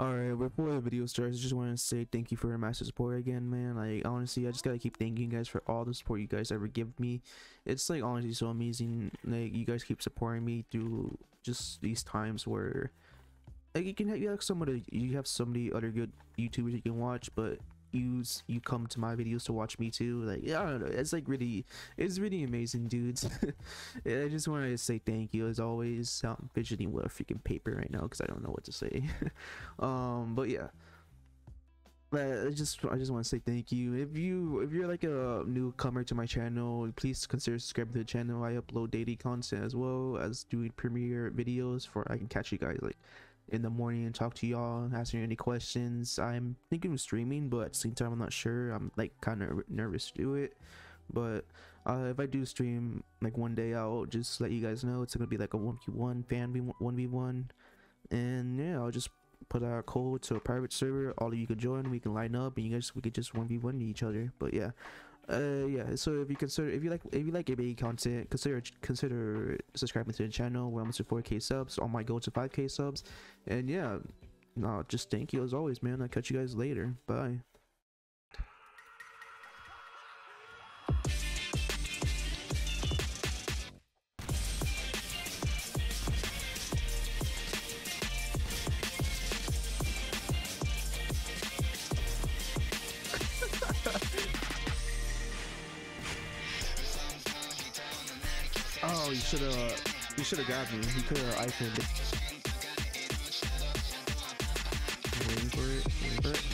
Alright, before the video starts, I just want to say thank you for your massive support again, man. Like, honestly, I just gotta keep thanking you guys for all the support you guys ever give me. It's like honestly so amazing. Like, you guys keep supporting me through just these times where, like, you can have you have somebody, you have so many other good YouTubers you can watch, but use you come to my videos to watch me too like yeah, i don't know it's like really it's really amazing dudes i just want to say thank you as always i'm fidgeting with a freaking paper right now because i don't know what to say um but yeah but I just I just want to say thank you. If you if you're like a newcomer to my channel, please consider subscribing to the channel. I upload daily content as well as doing premiere videos for I can catch you guys like in the morning and talk to y'all, and answer any questions. I'm thinking of streaming, but at the same time, I'm not sure. I'm like kind of nervous to do it. But uh, if I do stream like one day, I'll just let you guys know. It's gonna be like a 1v1 fan v 1v1, and yeah, I'll just put our code to a private server. All of you can join. We can line up, and you guys we could just 1v1 each other. But yeah, uh yeah so if you consider if you like if you like ABA content consider consider subscribing to the channel. We're almost to 4k subs. On my goal to 5k subs. And yeah no just thank you as always man. I'll catch you guys later. Bye Oh, you should have. Uh, you should have grabbed me. He could have iframed. Waiting for it. Waiting for it.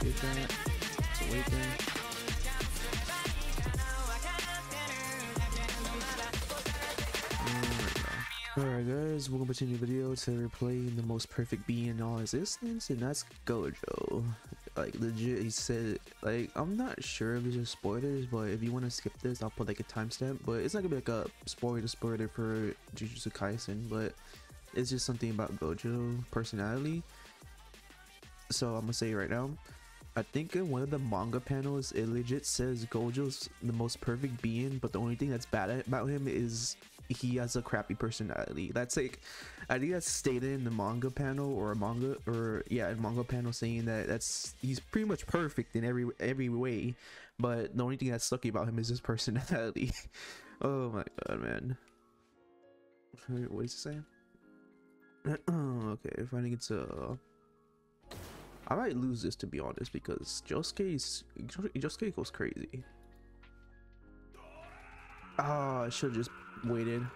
Did that. Wait there. Alright guys, welcome to a new video. Today we're playing the most perfect being in all existence, and that's Gojo. Like legit, he said, like, I'm not sure if these are spoilers, but if you want to skip this, I'll put like a timestamp, but it's not gonna be like a spoiler spoiler for Jujutsu Kaisen, but it's just something about Gojo personality. So I'm gonna say right now, I think in one of the manga panels, it legit says Gojo's the most perfect being, but the only thing that's bad about him is he has a crappy personality. That's like, I think that's stated in the manga panel or a manga or yeah, in manga panel saying that that's he's pretty much perfect in every every way, but the only thing that's sucky about him is his personality. oh my god, man. What is he saying? okay, finding it's a. I might lose this to be honest because Josuke's Josuke goes crazy. Ah, oh, I should just waited.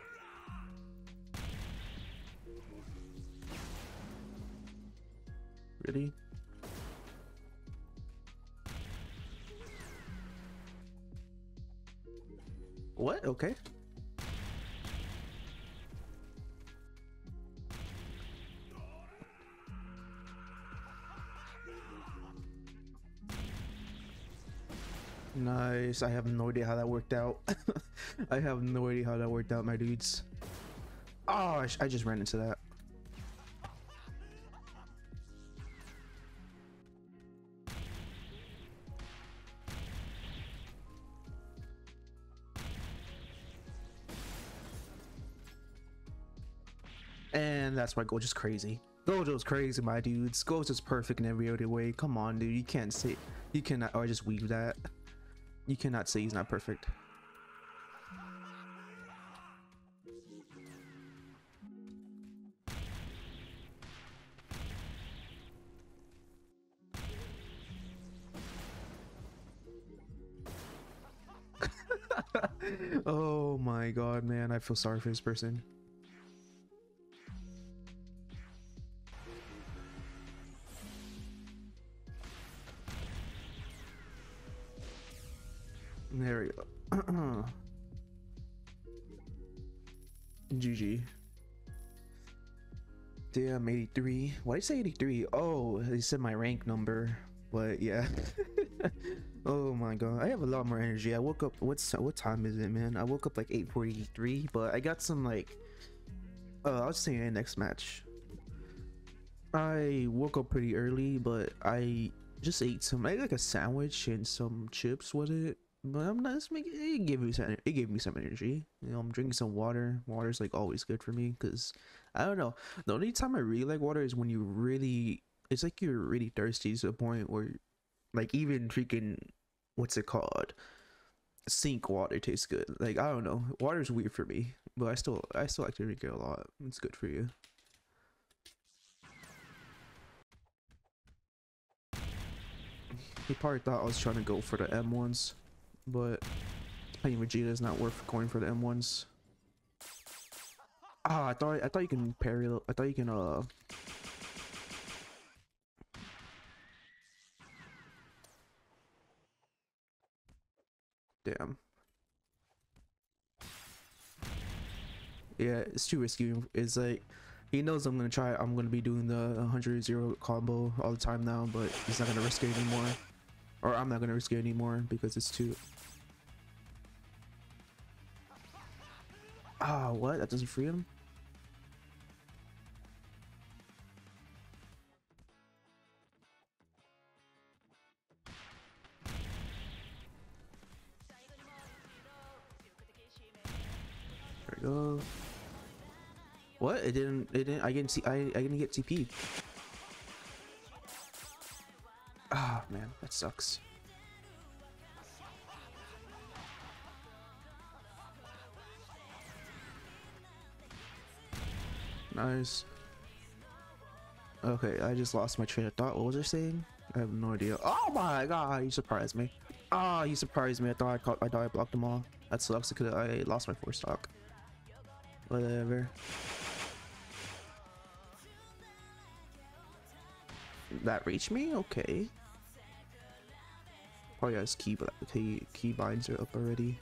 Really? What? Okay. Nice. I have no idea how that worked out. I have no idea how that worked out, my dudes. Oh, I, I just ran into that. And that's why Gojo's crazy. Gojo's crazy, my dudes. Gojo's perfect in every other way. Come on, dude. You can't say, you cannot, oh, or just weave that. You cannot say he's not perfect. oh my god, man. I feel sorry for this person. There we go. GG. Damn, 83. Why did you say 83? Oh, they said my rank number. But yeah. oh my god. I have a lot more energy. I woke up what's what time is it, man? I woke up like 8:43, but I got some like uh I'll say next match. I woke up pretty early, but I just ate some I ate like a sandwich and some chips with it. But I'm not it's make it gave me some it gave me some energy. You know, I'm drinking some water. Water's like always good for me because I don't know. The only time I really like water is when you really it's like you're really thirsty to the point where like even freaking what's it called? Sink water tastes good. Like I don't know. Water's weird for me. But I still I still like to drink it a lot. It's good for you. He probably thought I was trying to go for the M1s, but I think Vegeta is not worth going for the M1s. Ah, I thought I thought you can parry. I thought you can uh. Damn. Yeah, it's too risky. It's like he knows I'm gonna try. I'm gonna be doing the 100 zero combo all the time now, but he's not gonna risk it anymore. Or I'm not gonna risk it anymore because it's too. Ah, what? That doesn't free him? There we go. What? It didn't. It didn't. I didn't see. I. I didn't get TP. Ah, man, that sucks. Nice. Okay, I just lost my train of thought. What was I saying? I have no idea. Oh my god, you surprised me. Ah, oh, you surprised me. I thought I caught. I thought I blocked them all. That sucks because I lost my four stock. Whatever. That reached me? Okay. Probably has key, key, key binds are up already.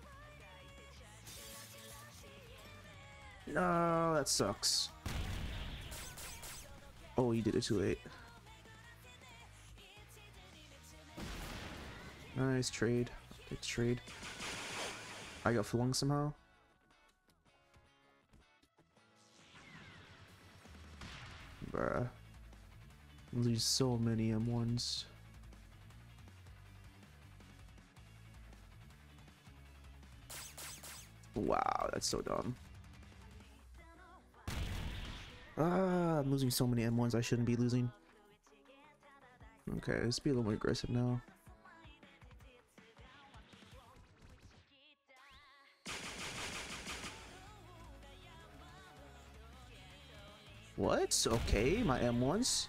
No, that sucks. Oh, you did it too late. Nice trade. Take trade. I got flung somehow. Bruh. Lose so many M1s. Wow, that's so dumb. Ah, I'm losing so many M1s I shouldn't be losing. Okay, let's be a little more aggressive now. What? Okay, my M1s.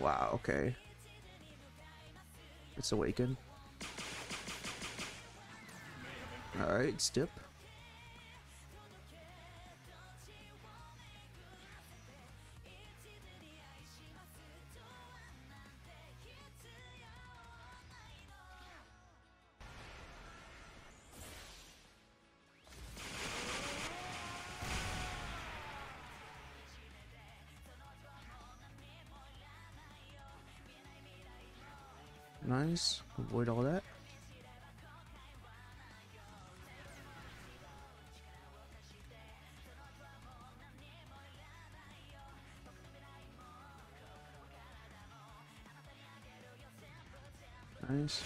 Wow, okay. It's awakened. Alright, step. Nice. Avoid all that. Nice.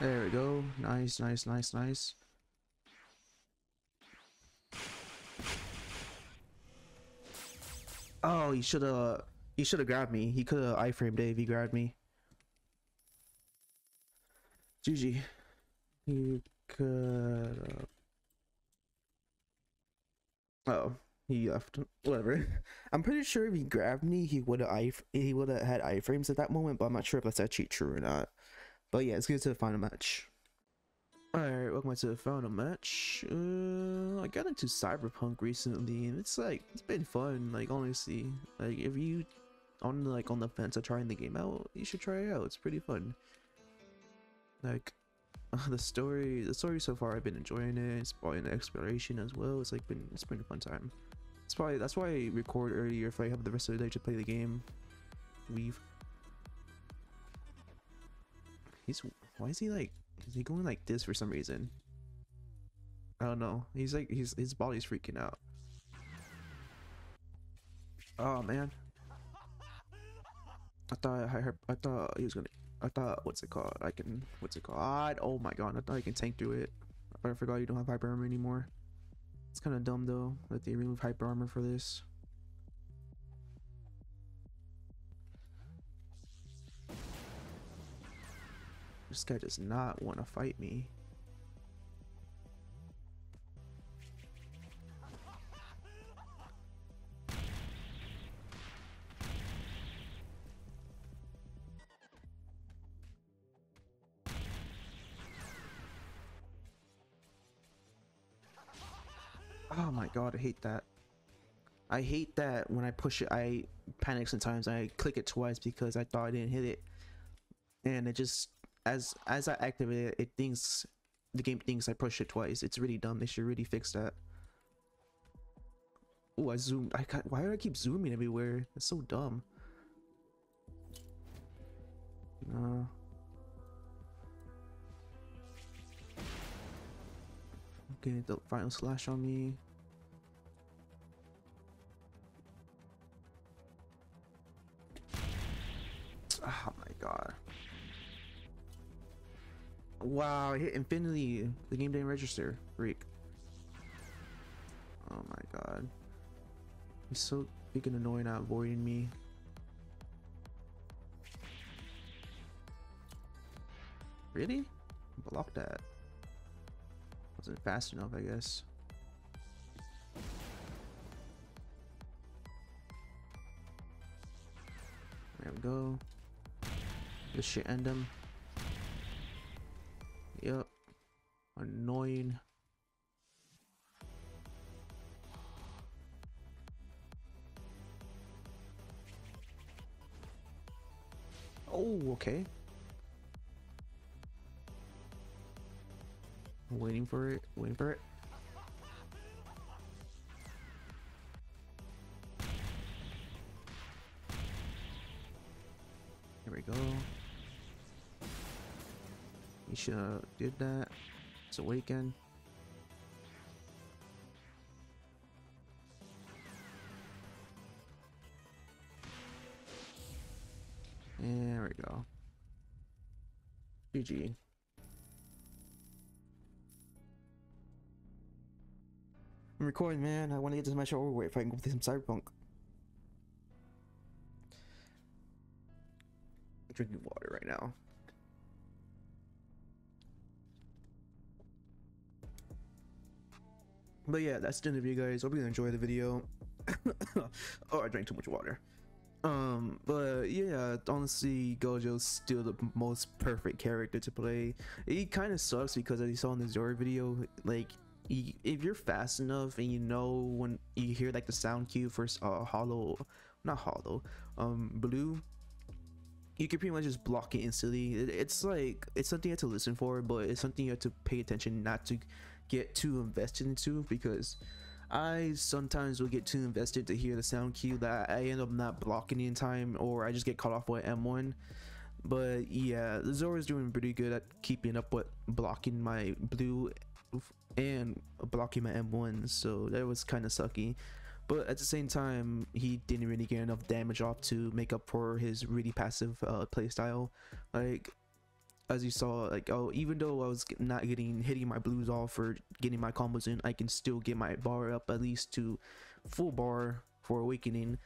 There we go. Nice, nice, nice, nice. Oh, you should have he should have grabbed me. He could have iframed Dave. he grabbed me. GG. He could Oh, he left. Whatever. I'm pretty sure if he grabbed me, he would have he would have had iframes at that moment, but I'm not sure if that's actually true or not. But yeah, let's get to the final match. Alright, welcome to the final match. Uh, I got into Cyberpunk recently, and it's like it's been fun. Like honestly, like if you on like on the fence of trying the game out, you should try it out. It's pretty fun. Like the story, the story so far, I've been enjoying it. It's probably an exploration as well. It's like been it's been a fun time. It's probably that's why I record earlier if I have the rest of the day to play the game. Leave. He's why is he like Is he going like this for some reason? I don't know. He's like he's his body's freaking out. Oh man. I thought I heard, I thought he was gonna I thought what's it called? I can what's it called? Oh my god, I thought I can tank through it. But I forgot you don't have hyper armor anymore. It's kind of dumb though that they remove hyper armor for this. This guy does not want to fight me. Oh my god, I hate that. I hate that when I push it, I panic sometimes. I click it twice because I thought I didn't hit it, and it just as as I activate it, it thinks the game thinks I pushed it twice. It's really dumb. They should really fix that. Oh, I zoomed. I got. Why do I keep zooming everywhere? It's so dumb. No. Okay, the final slash on me. Oh my god. Wow, I hit infinity. The game didn't register. Freak. Oh my god. He's so freaking annoying at avoiding me. Really? Block that. Wasn't fast enough, I guess. There we go. This should end him. Yep. Annoying. Oh, okay. Waiting for it, waiting for it. Here we go. You should have did that. It's awaken. There we go. GG. I'm recording, man. I want to get this match over with if I can go play some Cyberpunk. I'm drinking water right now. But yeah, that's the end of video, guys. Hope you enjoy the video. oh, I drank too much water. Um, but yeah, honestly, Gojo's still the most perfect character to play. He kind of sucks because as you saw in the Zoro video, like if you're fast enough and you know when you hear like the sound cue for uh, hollow not hollow um blue you can pretty much just block it instantly. It, it's like it's something you have to listen for but it's something you have to pay attention not to get too invested into because I sometimes will get too invested to hear the sound cue that I end up not blocking in time or I just get caught off by M1 but yeah Zoro's doing pretty good at keeping up with blocking my blue and blocking my M1 so that was kind of sucky. But at the same time he didn't really get enough damage off to make up for his really passive uh, playstyle. Like as you saw like oh even though I was not getting hitting my blues off or getting my combos in I can still get my bar up at least to full bar for awakening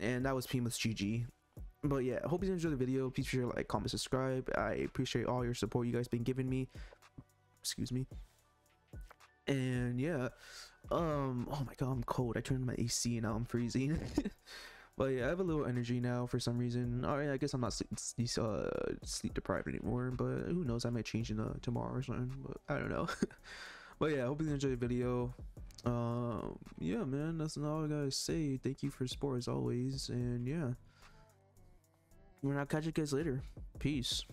and that was much GG but yeah hope you enjoyed the video. Please share like comment subscribe. I appreciate all your support you guys been giving me. Excuse me and yeah um oh my god i'm cold. I turned my ac and now i'm freezing. But yeah i have a little energy now for some reason. All right i guess i'm not sleep, uh, sleep deprived anymore but who knows? I might change in uh, tomorrow or something but i don't know. But yeah i hope you enjoyed the video. Um yeah man that's all i gotta say. Thank you for support as always and yeah. We're not catch you guys later. Peace